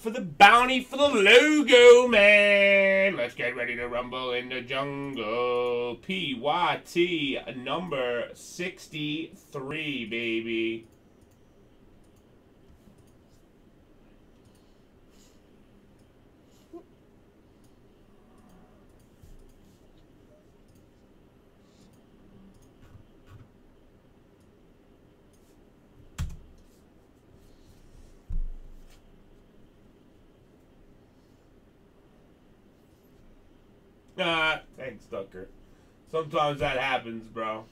for the bounty for the logo, man. Let's get ready to rumble in the jungle. PYT number 63, baby. Thanks, Tucker. Sometimes that happens, bro.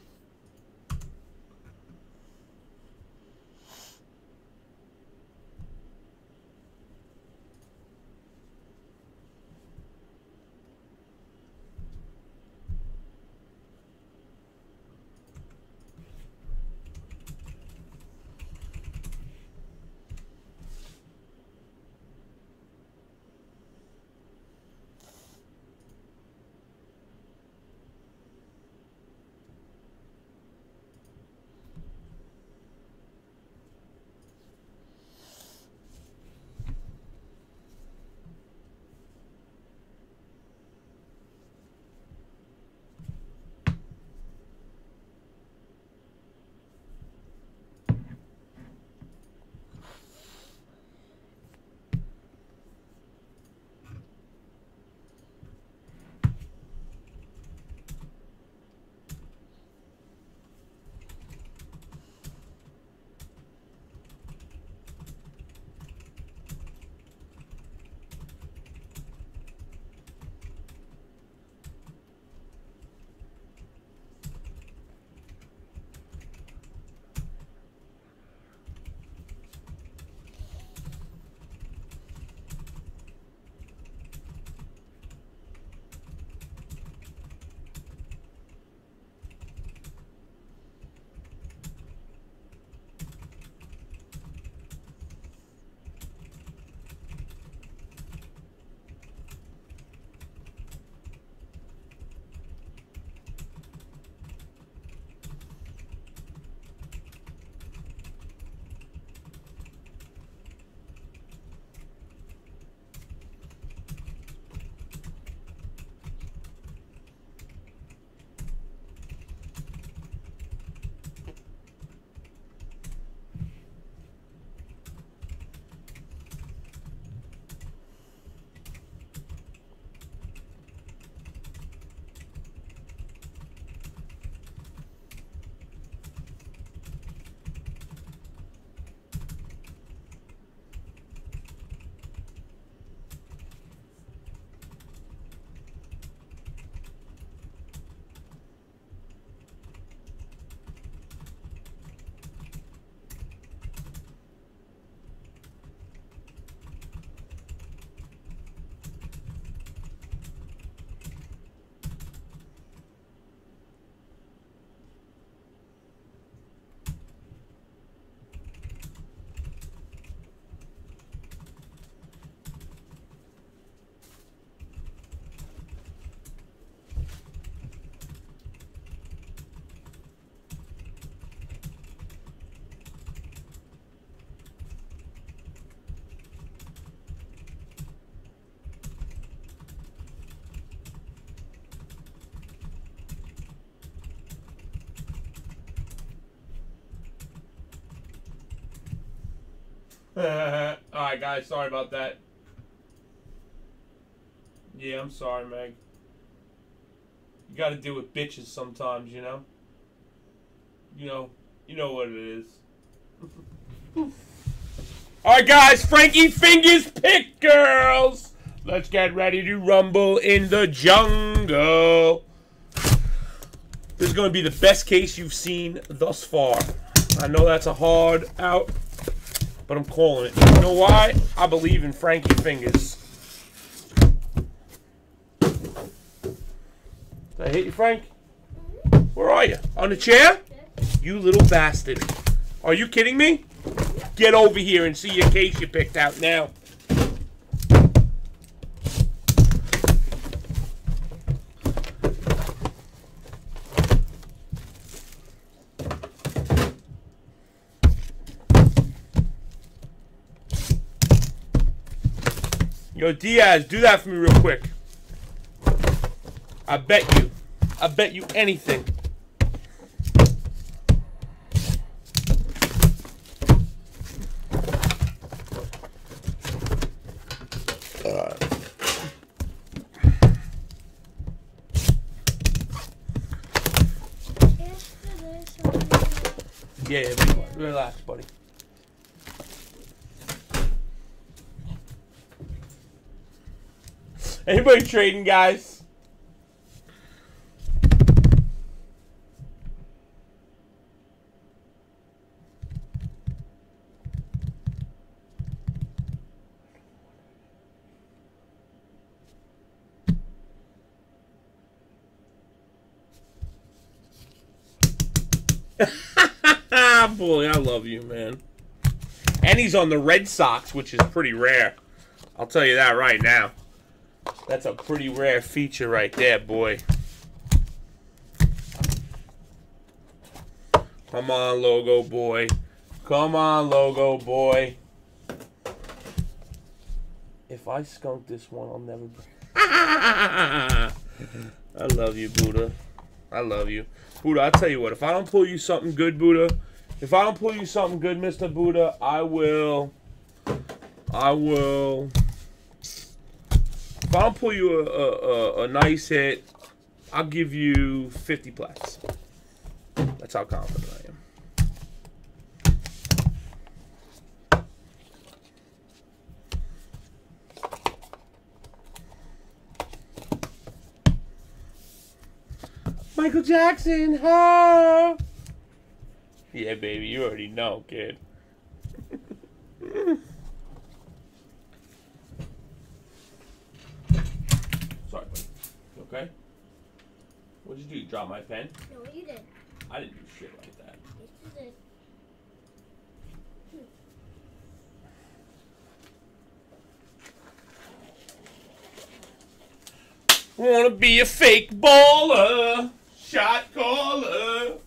Alright, guys, sorry about that. Yeah, I'm sorry, Meg. You gotta deal with bitches sometimes, you know? You know, you know what it is. Alright, guys, Frankie Fingers pick girls! Let's get ready to rumble in the jungle. This is going to be the best case you've seen thus far. I know that's a hard out but I'm calling it. You know why? I believe in Frankie Fingers. Did I hit you, Frank? Where are you? On the chair? You little bastard. Are you kidding me? Get over here and see your case you picked out now. Yo, Diaz, do that for me real quick. I bet you. I bet you anything. Yeah, yeah, relax, Anybody trading, guys? Boy, I love you, man. And he's on the Red Sox, which is pretty rare. I'll tell you that right now. That's a pretty rare feature right there, boy. Come on, logo boy. Come on, logo boy. If I skunk this one, I'll never... I love you, Buddha. I love you. Buddha, I'll tell you what. If I don't pull you something good, Buddha... If I don't pull you something good, Mr. Buddha, I will... I will... If I pull you a, a, a, nice hit, I'll give you 50 plus. That's how confident I am. Michael Jackson, huh? Yeah, baby, you already know, kid. Sorry, buddy. Okay? What'd you do? Drop my pen? No, you did. I didn't do shit like that. Yes, you did. Wanna be a fake baller, shot caller.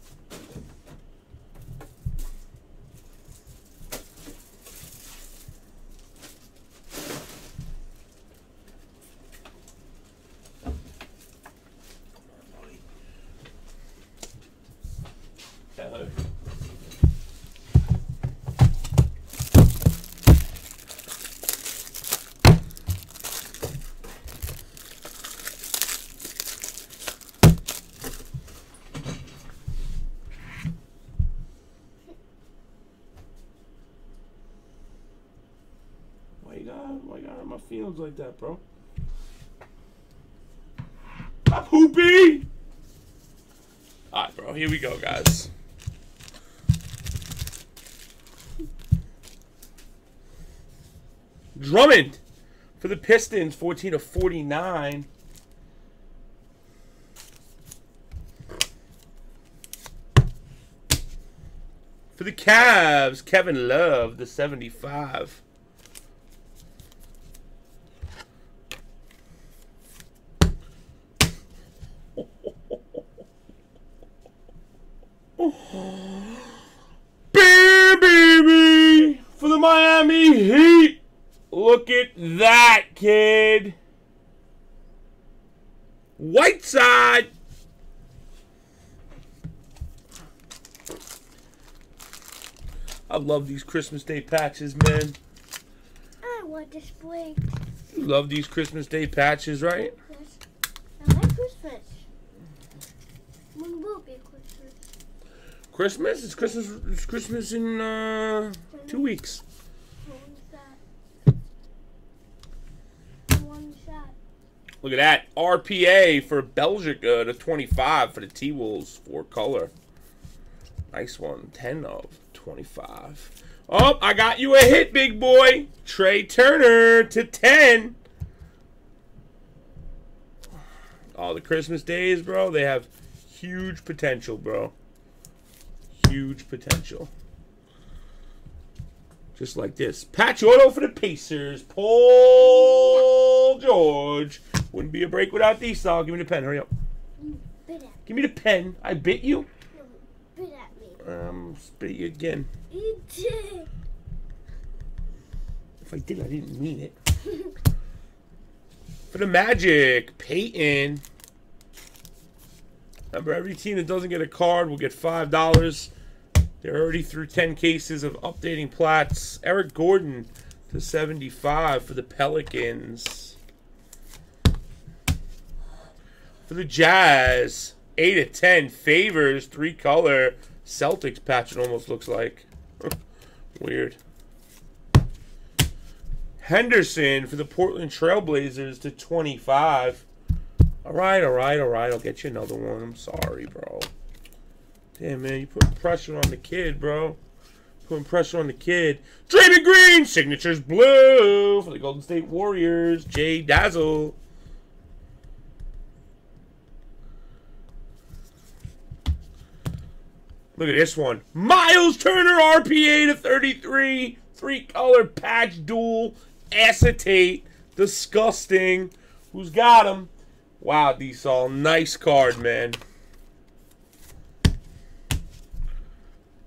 Hello. Why you got why you got feelings like that, bro? Stop hoopy! Alright, bro, here we go, guys. Drummond for the Pistons, 14 of 49. For the Cavs, Kevin Love, the 75. Bam, baby! For the Miami Heat. Look at that, kid. Whiteside. I love these Christmas Day patches, man. I want this break. You love these Christmas Day patches, right? Yes. I like Christmas. When will be Christmas? Christmas? It's Christmas. It's Christmas in uh, two weeks. When that? One shot. Look at that RPA for Bjelica to 25 for the T Wolves for color. Nice one. 10 of 25. Oh, I got you a hit, big boy. Trey Turner to 10. Oh, the Christmas days, bro, they have huge potential, bro. Huge potential. Just like this. Patch auto for the Pacers. Paul George. Wouldn't be a break without these, style. Give me the pen. Hurry up. You bit at Give me the pen. I bit you. no, bit at me. Um, spit you again. You did. If I did, I didn't mean it. For the Magic, Peyton. Remember, every team that doesn't get a card will get $5. They're already through 10 cases of updating plats. Eric Gordon to 75 for the Pelicans. For the Jazz, 8 of 10 favors, three color. Celtics patch, it almost looks like. Weird. Henderson for the Portland Trailblazers to 25. All right, all right, all right. I'll get you another one. I'm sorry, bro. Damn, man, you putting pressure on the kid, bro. Putting pressure on the kid. Draymond Green, signatures blue for the Golden State Warriors. Jay Dazzle. Look at this one. Myles Turner RPA to 33. Three color patch dual acetate. Disgusting. Who's got him? Wow, all Nice card, man.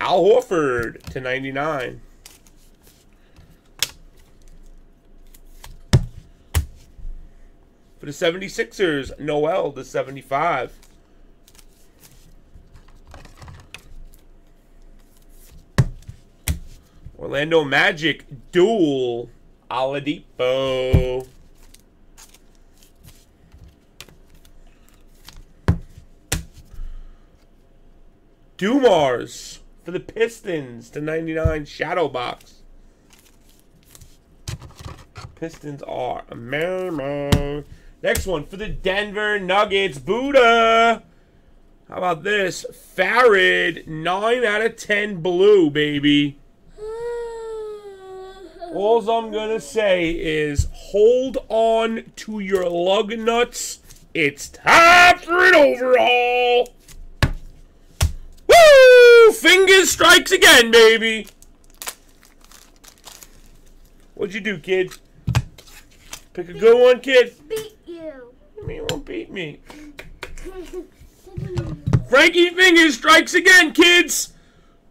Al Horford to 99. For the 76ers, Noel to 75. Orlando Magic dual Oladipo. Dumars for the Pistons to 99 Shadow Box. Pistons are a. Next one for the Denver Nuggets. Buddha. How about this? Faried, 9 out of 10 blue, baby. All I'm to say is hold on to your lug nuts. It's time for an overhaul. Woo! Fingers strikes again, baby. What'd you do, kid? Pick a good one, kid. Beat you. You mean you won't beat me? Frankie Fingers strikes again, kids.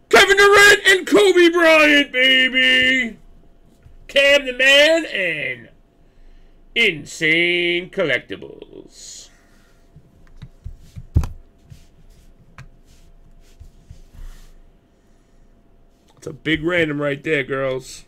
Kevin Durant and Kobe Bryant, baby. Cam the Man and Insane Collectibles. It's a big random right there, girls.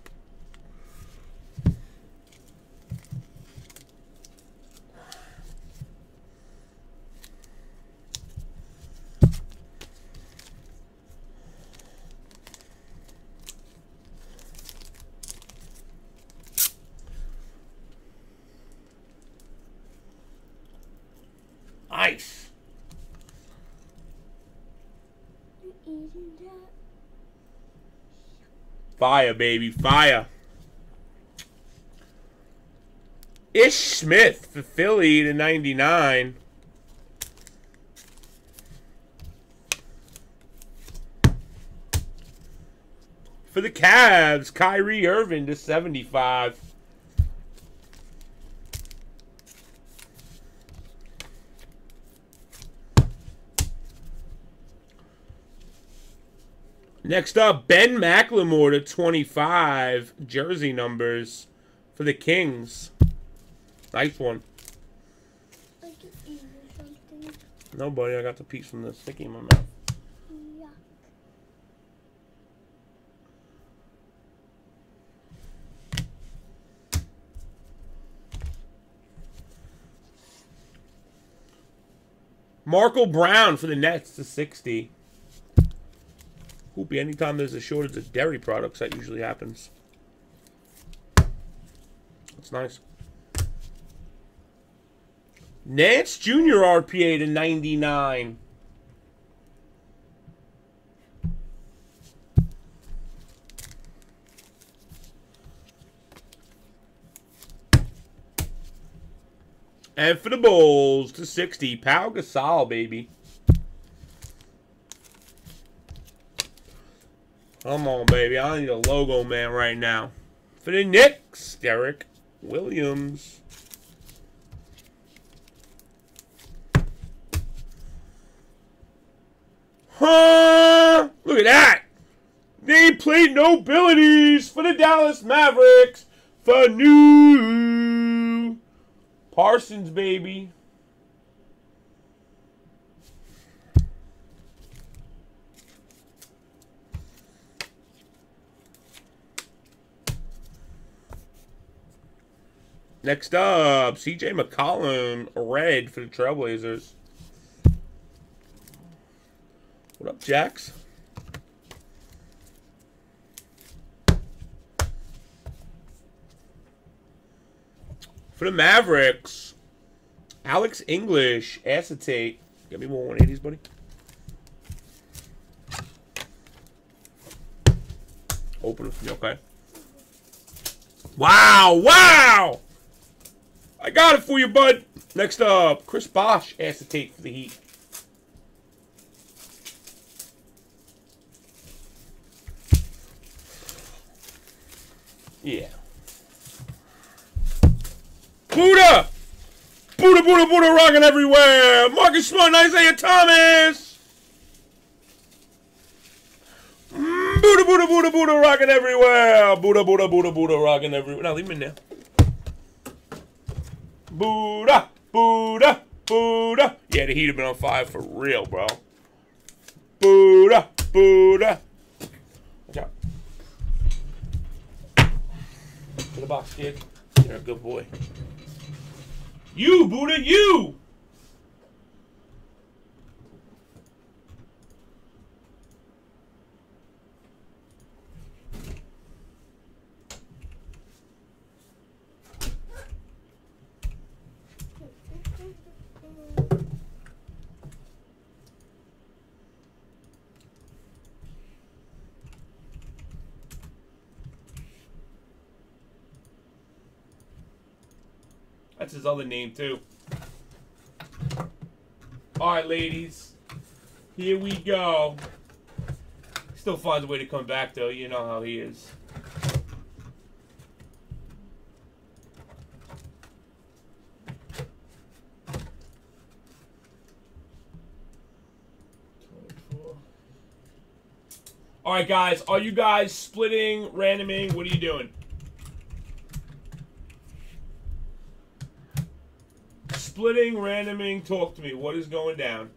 Nice. Fire, baby, fire. Ish Smith for Philly to 99. For the Cavs, Kyrie Irving to 75. Next up, Ben McLemore to 25 jersey numbers for the Kings. Nice one. No, buddy, I got the piece from the sticky in my mouth. Markel Brown for the Nets to 60. Hoopy, anytime there's a shortage of dairy products, that usually happens. That's nice. Nance Jr. RPA to 99. And for the Bulls to 60, Pau Gasol, baby. Come on, baby. I need a logo man right now. For the Knicks, Derrick Williams. Huh? Look at that. Nameplate nobilities for the Dallas Mavericks. For new Parsons, baby. Next up, CJ McCollum, red for the Trailblazers. What up, Jax? For the Mavericks, Alex English, acetate. Get me more 180s, buddy. Open it. Okay. Wow! Wow! I got it for you, bud. Next up, Chris Bosh, acetate for the Heat. Yeah. Buddha! Buddha, Buddha, Buddha rocking everywhere! Marcus Smart and Isaiah Thomas! Mm, Buddha, Buddha, Buddha, Buddha rocking everywhere! Buddha, Buddha, Buddha, Buddha rocking everywhere. Now leave him in there. Buddha, Buddha, Buddha. Yeah, the heat have been on fire for real, bro. Buddha, Buddha. Watch out. To the box, kid. You're a good boy. You, Buddha, you! That's his other name, too. Alright, ladies. Here we go. Still finds a way to come back, though. You know how he is. Alright, guys. Are you guys splitting, randoming? What are you doing? Splitting, randoming, talk to me. What is going down?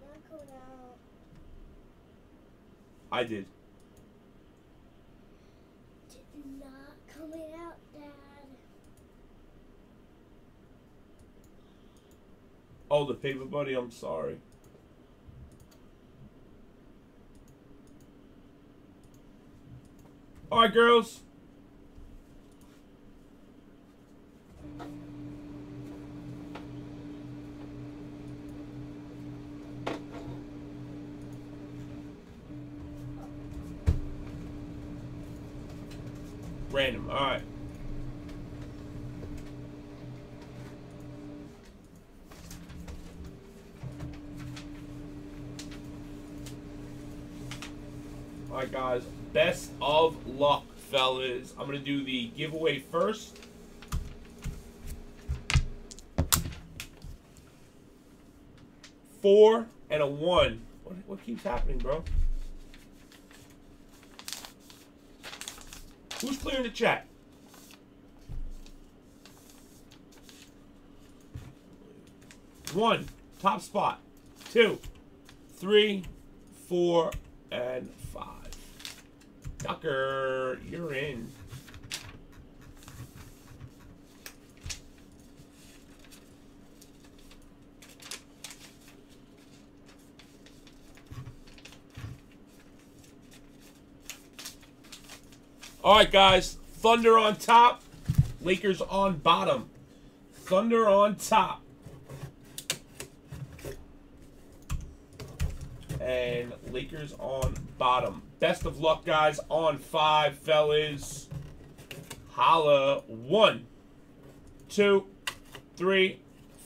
Not going out. I did. Did not coming out, Dad. Oh, the paper buddy. I'm sorry. All right, girls. Random. All right. All right, guys. Best of luck, fellas. I'm gonna do the giveaway first. Four and a one. What, what keeps happening, bro? Who's clearing the chat? One, top spot. Two, three, four, and five. Ducker, you're in. All right, guys. Thunder on top. Lakers on bottom. Thunder on top. And Lakers on bottom. Best of luck, guys, on five, fellas. Holla. One, two, three,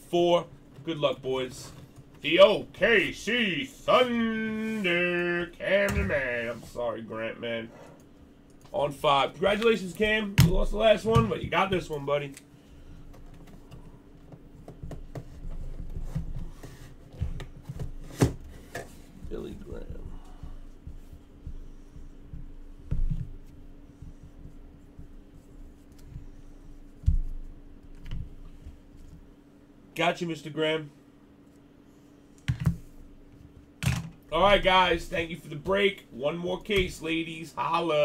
four. Good luck, boys. the OKC Thunder. Cameraman. I'm sorry, Grant, man. On five. Congratulations, Cam. You lost the last one, but you got this one, buddy. Billy Graham. Got you, Mr. Graham. All right, guys. Thank you for the break. One more case, ladies. Holla.